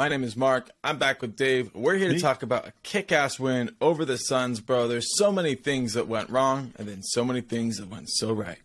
My name is Mark. I'm back with Dave. We're here to talk about a kick ass win over the Suns, bro. There's so many things that went wrong and then so many things that went so right.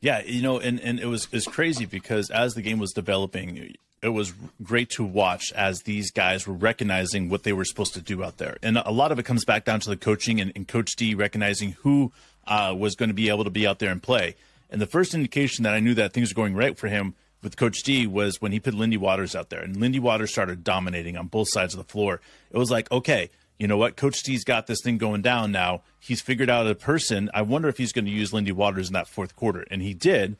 Yeah, you know, and, and it was it's crazy because as the game was developing, it was great to watch as these guys were recognizing what they were supposed to do out there. And a lot of it comes back down to the coaching and, and Coach D recognizing who uh, was going to be able to be out there and play. And the first indication that I knew that things were going right for him with Coach D was when he put Lindy Waters out there, and Lindy Waters started dominating on both sides of the floor. It was like, okay, you know what? Coach D's got this thing going down now. He's figured out a person. I wonder if he's going to use Lindy Waters in that fourth quarter, and he did.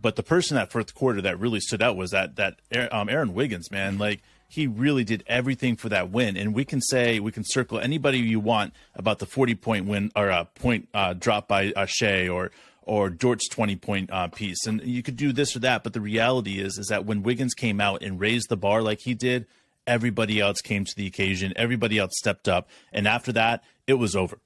But the person that fourth quarter that really stood out was that that um, Aaron Wiggins, man. Like he really did everything for that win. And we can say we can circle anybody you want about the forty point win or a uh, point uh, drop by uh, Shai or or George's 20 point uh, piece. And you could do this or that. But the reality is, is that when Wiggins came out and raised the bar like he did, everybody else came to the occasion. Everybody else stepped up. And after that, it was over.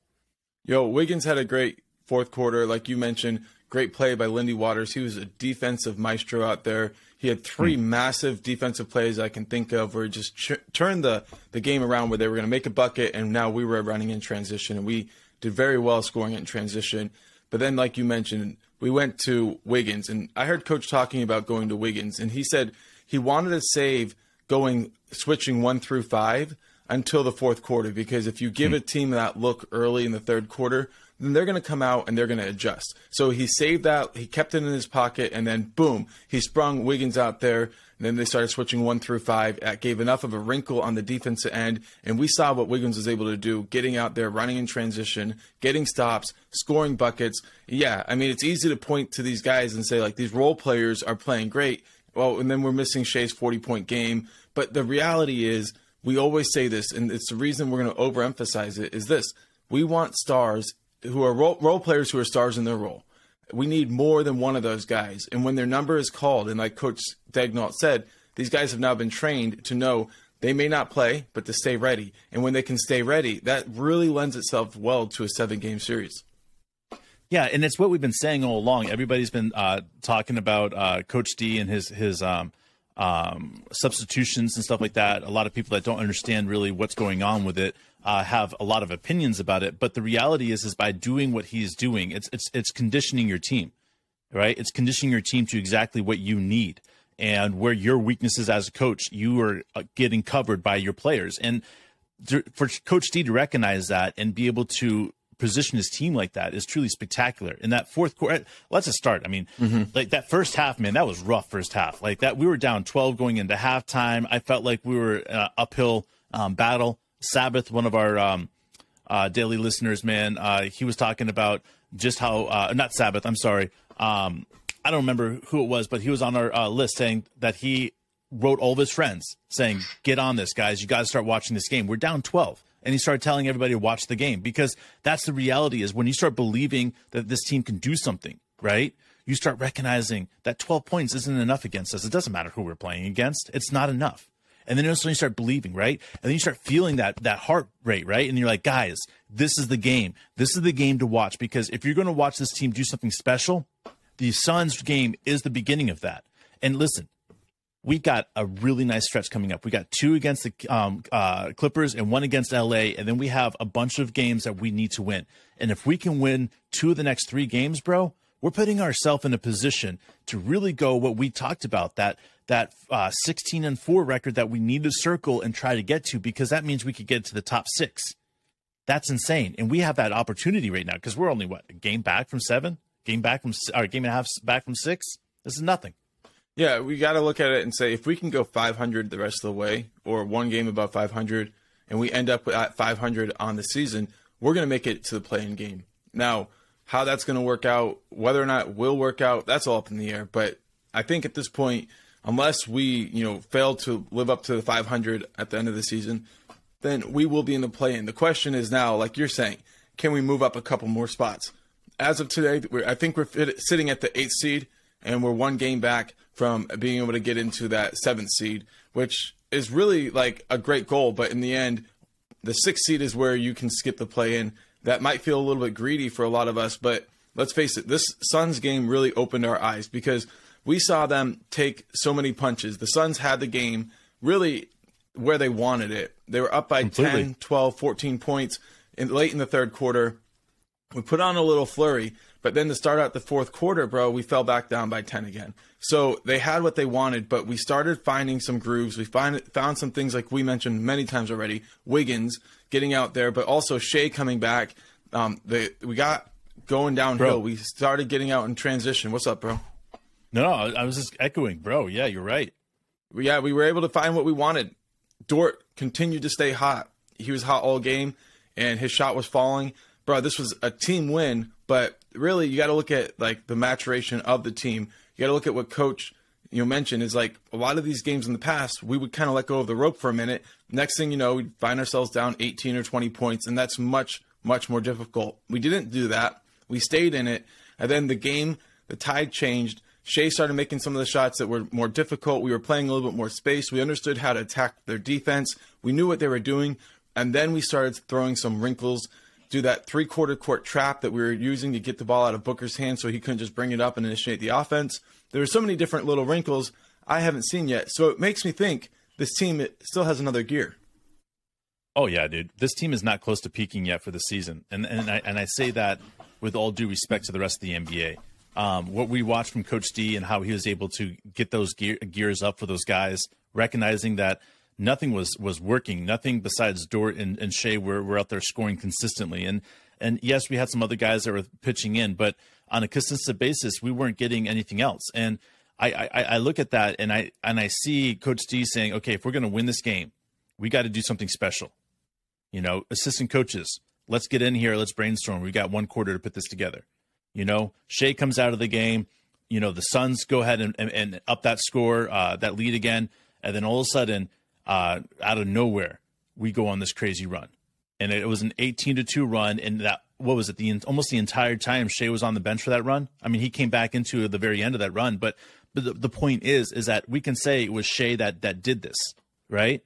Yo, Wiggins had a great fourth quarter. Like you mentioned, Great play by Lindy Waters. He was a defensive maestro out there. He had three mm. massive defensive plays I can think of where he just ch- turned the, the game around where they were going to make a bucket, and now we were running in transition, and we did very well scoring in transition. But then, like you mentioned, we went to Wiggins, and I heard Coach talking about going to Wiggins, and he said he wanted to save going switching one through five until the fourth quarter because if you give mm. a team that look early in the third quarter, then they're going to come out and they're going to adjust. So he saved that, he kept it in his pocket, and then boom, he sprung Wiggins out there. And then they started switching one through five. That gave enough of a wrinkle on the defensive end, and we saw what Wiggins was able to do, getting out there, running in transition, getting stops, scoring buckets. Yeah, I mean, it's easy to point to these guys and say like these role players are playing great. Well, and then we're missing Shai's forty-point game. But the reality is, we always say this, and it's the reason we're going to overemphasize it. Is this: we want stars who are role, role players who are stars in their role. We need more than one of those guys. And when their number is called, and like Coach Daigneault said, these guys have now been trained to know they may not play, but to stay ready. And when they can stay ready, that really lends itself well to a seven game series. Yeah, and it's what we've been saying all along. Everybody's been uh, talking about uh, Coach D and his his um, um, substitutions and stuff like that. A lot of people that don't understand really what's going on with it uh, have a lot of opinions about it. But the reality is, is by doing what he's doing, it's it's it's conditioning your team, right? It's conditioning your team to exactly what you need and where your weaknesses as a coach, you are uh, getting covered by your players. And for Coach D to recognize that and be able to position his team like that is truly spectacular. In that fourth quarter, let's just start. I mean, mm-hmm. like that first half, man, that was rough first half. Like that, we were down 12 going into halftime. I felt like we were uh, uphill um, battle. Sabbath, one of our um, uh, daily listeners, man, uh, he was talking about just how, uh, not Sabbath, I'm sorry. Um, I don't remember who it was, but he was on our uh, list saying that he wrote all of his friends saying, get on this, guys. You got to start watching this game. We're down 12 and he started telling everybody to watch the game because that's the reality is when you start believing that this team can do something, right? You start recognizing that 12 points isn't enough against us. It doesn't matter who we're playing against. It's not enough. And then you start believing, right? And then you start feeling that that heart rate, right? And you're like, guys, this is the game. This is the game to watch because if you're going to watch this team do something special, the Suns game is the beginning of that. And listen, we got a really nice stretch coming up. We got two against the um, uh, Clippers and one against LA, and then we have a bunch of games that we need to win. And if we can win two of the next three games, bro, we're putting ourselves in a position to really go what we talked about that that uh, 16 and four record that we need to circle and try to get to because that means we could get to the top six. That's insane, and we have that opportunity right now because we're only what a game back from seven, game back from or game and a half back from six. This is nothing. Yeah, we got to look at it and say if we can go 500 the rest of the way, or one game above 500, and we end up at 500 on the season, we're going to make it to the play-in game. Now, how that's going to work out, whether or not it will work out, that's all up in the air. But I think at this point, unless we, you know, fail to live up to the 500 at the end of the season, then we will be in the play-in. The question is now, like you're saying, can we move up a couple more spots? As of today, I think we're sitting at the eighth seed, and we're one game back from being able to get into that seventh seed, which is really like a great goal. But in the end, the sixth seed is where you can skip the play in. That might feel a little bit greedy for a lot of us, but let's face it, this Suns game really opened our eyes because we saw them take so many punches. The Suns had the game really where they wanted it. They were up by Completely. 10, 12, 14 points in, late in the third quarter. We put on a little flurry, but then to start out the fourth quarter, bro, we fell back down by 10 again. So they had what they wanted, but we started finding some grooves. We find, found some things like we mentioned many times already Wiggins getting out there, but also Shai coming back. Um, they, we got going downhill. Bro. We started getting out in transition. What's up, bro? No, I was just echoing, bro. Yeah, you're right. yeah, we were able to find what we wanted. Dort continued to stay hot. He was hot all game, and his shot was falling. Bro, this was a team win, but really, you got to look at like the maturation of the team. You got to look at what coach you know mentioned is like a lot of these games in the past, we would kind of let go of the rope for a minute. Next thing you know, we'd find ourselves down 18 or 20 points, and that's much much more difficult. We didn't do that. We stayed in it, and then the game, the tide changed. Shai started making some of the shots that were more difficult. We were playing a little bit more space. We understood how to attack their defense. We knew what they were doing. And then we started throwing some wrinkles, do that three quarter court trap that we were using to get the ball out of Booker's hand so he couldn't just bring it up and initiate the offense. There are so many different little wrinkles I haven't seen yet. So it makes me think this team still has another gear. Oh yeah, dude. This team is not close to peaking yet for the season, and and I and I say that with all due respect to the rest of the NBA. Um, what we watched from Coach D and how he was able to get those gear, gears up for those guys, recognizing that nothing was was working, nothing besides Dort and, and Shai were, were out there scoring consistently, and and yes, we had some other guys that were pitching in, but on a consistent basis, we weren't getting anything else, and. I, I, I look at that and I and I see Coach D saying, okay, if we're going to win this game, we got to do something special you know, assistant coaches, let's get in here, let's brainstorm. We got one quarter to put this together. You know, Shai comes out of the game. You know, the Suns go ahead and, and, and up that score, uh, that lead again, and then all of a sudden, uh, out of nowhere, we go on this crazy run, and it was an eighteen to two run, and that what was it? The almost the entire time Shai was on the bench for that run. I mean, he came back into the very end of that run, but but the, the point is, is that we can say it was Shai that that did this, right?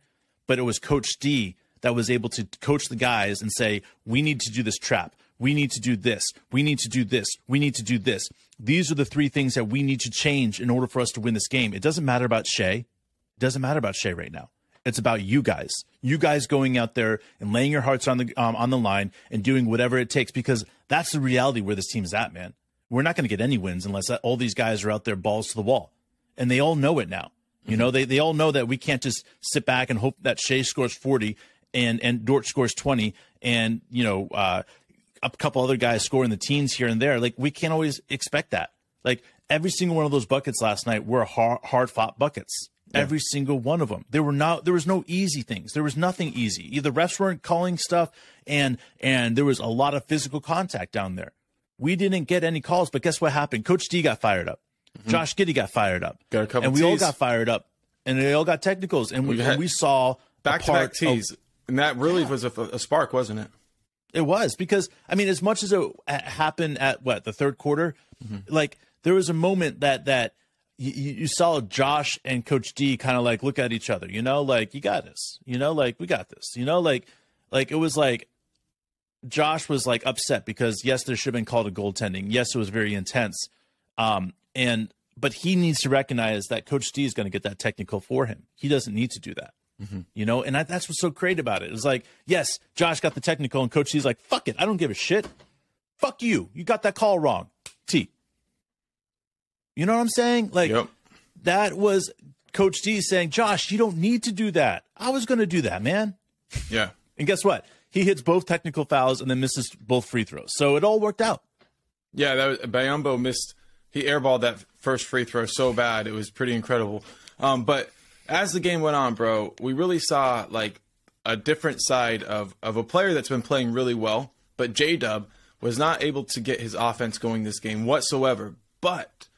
But it was Coach D that was able to coach the guys and say, we need to do this trap. We need to do this. We need to do this. We need to do this. These are the three things that we need to change in order for us to win this game. It doesn't matter about Shai. It doesn't matter about Shai right now. It's about you guys. You guys going out there and laying your hearts on the um, on the line and doing whatever it takes because that's the reality where this team's at, man. We're not going to get any wins unless all these guys are out there balls to the wall, and they all know it now. You know, they, they all know that we can't just sit back and hope that Shai scores 40 and, and Dort scores 20 and, you know, uh, a couple other guys score in the teens here and there. Like, we can't always expect that. Like, every single one of those buckets last night were hard, hard fought buckets. Every single one of them. There were not. There was no easy things. There was nothing easy. Either refs weren't calling stuff, and and there was a lot of physical contact down there. We didn't get any calls, but guess what happened? Coach D got fired up. Mm-hmm. Josh Giddey got fired up. Got a couple and we all got fired up, and they all got technicals, and we, We had and we saw back to back of- tees. And that really was a, a spark, wasn't it? It was because I mean, as much as it happened at what the third quarter, mm-hmm. like there was a moment that that you, you saw Josh and Coach D kind of like look at each other, you know, like you got this, you know, like we got this, you know, like like it was like Josh was like upset because yes, there should have been called a goaltending. Yes, it was very intense, um, and but he needs to recognize that Coach D is going to get that technical for him. He doesn't need to do that. You know, and I, that's what's so great about it. It's like, yes, Josh got the technical, and Coach D's like, "Fuck it, I don't give a shit. Fuck you. You got that call wrong." T. You know what I'm saying? Like Yep. that was Coach D saying, "Josh, you don't need to do that. I was going to do that, man." Yeah. And guess what? He hits both technical fouls and then misses both free throws. So it all worked out. Yeah, that was, Biyombo missed. He airballed that first free throw so bad it was pretty incredible. Um, but as the game went on, bro, we really saw like a different side of of a player that's been playing really well, but J Dub was not able to get his offense going this game whatsoever. But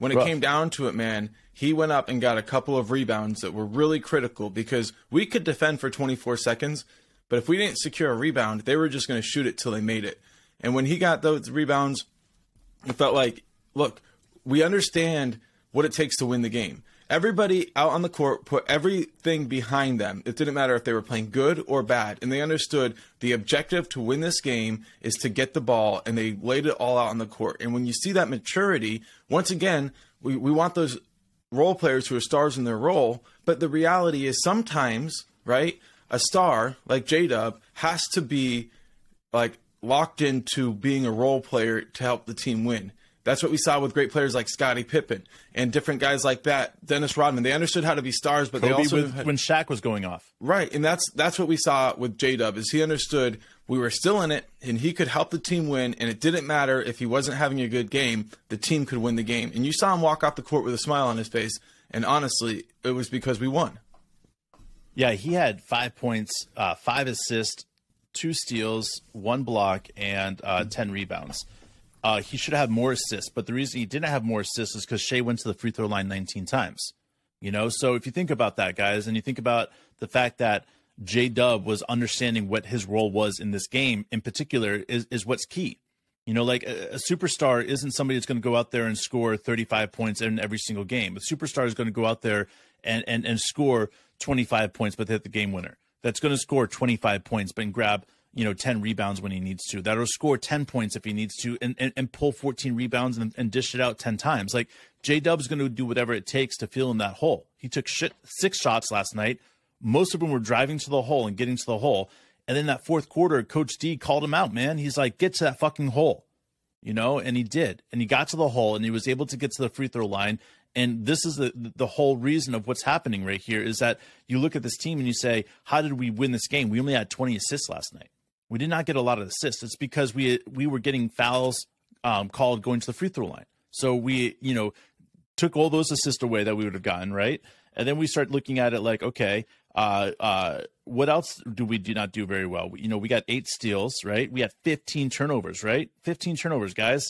when it Rough. came down to it, man, he went up and got a couple of rebounds that were really critical because we could defend for 24 seconds, but if we didn't secure a rebound, they were just going to shoot it till they made it. And when he got those rebounds, it felt like, look, we understand what it takes to win the game. Everybody out on the court put everything behind them. It didn't matter if they were playing good or bad. And they understood the objective to win this game is to get the ball, and they laid it all out on the court. And when you see that maturity, once again, we, we want those role players who are stars in their role. But the reality is sometimes, right, a star like J Dub has to be like locked into being a role player to help the team win. That's what we saw with great players like Scottie Pippen and different guys like that. Dennis Rodman. They understood how to be stars, but Kobe they also with, had, when Shaq was going off. right. And that's that's what we saw with J Dub. Is he understood we were still in it, and he could help the team win, and it didn't matter if he wasn't having a good game. The team could win the game, and you saw him walk off the court with a smile on his face. And honestly, it was because we won. Yeah, he had five points, uh, five assists, two steals, one block, and uh, ten rebounds. Uh, he should have more assists, but the reason he didn't have more assists is because Shai went to the free throw line 19 times. You know, so if you think about that, guys, and you think about the fact that J Dub was understanding what his role was in this game, in particular, is is what's key. You know, like a, a superstar isn't somebody that's going to go out there and score 35 points in every single game. A superstar is going to go out there and and and score 25 points, but hit the game winner. That's going to score 25 points, but grab you know 10 rebounds when he needs to. That'll score 10 points if he needs to, and and, and pull 14 rebounds and, and dish it out 10 times. Like J Dub's going to do whatever it takes to fill in that hole. He took shit, six shots last night. Most of them were driving to the hole and getting to the hole. And then that fourth quarter, Coach D called him out, man. He's like, get to that fucking hole, you know? And he did. And he got to the hole and he was able to get to the free throw line. And this is the the whole reason of what's happening right here is that you look at this team and you say, how did we win this game? We only had 20 assists last night. We did not get a lot of assists. It's because we we were getting fouls um, called going to the free throw line. So we, you know, took all those assists away that we would have gotten, right? And then we start looking at it like, okay, uh, uh, what else do we do not do very well? You know, we got eight steals, right? We had 15 turnovers, right? 15 turnovers, guys.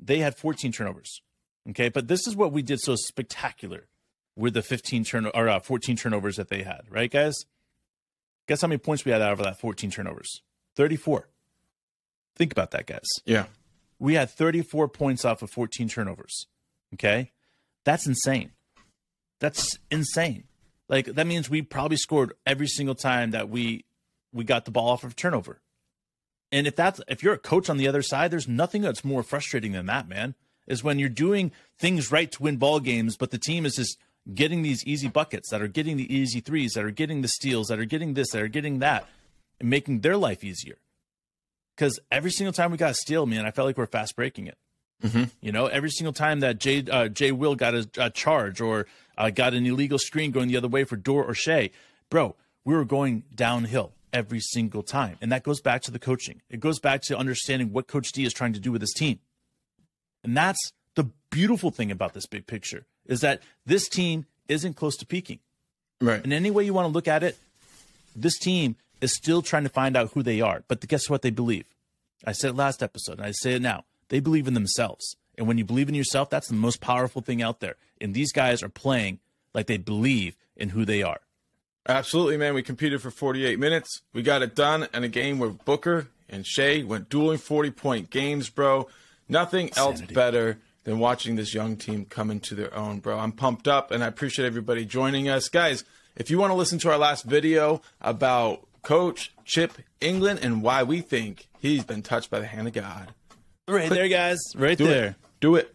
They had 14 turnovers. Okay, but this is what we did so spectacular with the 15 turn or uh, 14 turnovers that they had, right, guys? Guess how many points we had out of that 14 turnovers? 34. Think about that, guys. Yeah. We had 34 points off of 14 turnovers. Okay, that's insane. That's insane. Like that means we probably scored every single time that we we got the ball off of turnover. And if that's if you're a coach on the other side, there's nothing that's more frustrating than that, man. Is when you're doing things right to win ball games, but the team is just getting these easy buckets that are getting the easy threes, that are getting the steals, that are getting this, that are getting that, and making their life easier. Because every single time we got a steal, man, I felt like we're fast breaking it. Mm-hmm. You know, every single time that Jay uh, Jay Will got a, a charge or uh, got an illegal screen going the other way for Dort or Shai, bro, we were going downhill every single time, and that goes back to the coaching. It goes back to understanding what Coach D is trying to do with his team, and that's the beautiful thing about this big picture is that this team isn't close to peaking. Right. In any way you want to look at it, this team is still trying to find out who they are. But guess what they believe? I said it last episode, and I say it now. They believe in themselves. And when you believe in yourself, that's the most powerful thing out there. And these guys are playing like they believe in who they are. Absolutely, man. We competed for 48 minutes. We got it done in a game where Booker and Shai went dueling 40 point games, bro. Nothing else better than watching this young team come into their own, bro. I'm pumped up and I appreciate everybody joining us. Guys, if you want to listen to our last video about Coach Chip England and why we think he's been touched by the hand of God, Right there, guys. Right do there. it. Do it.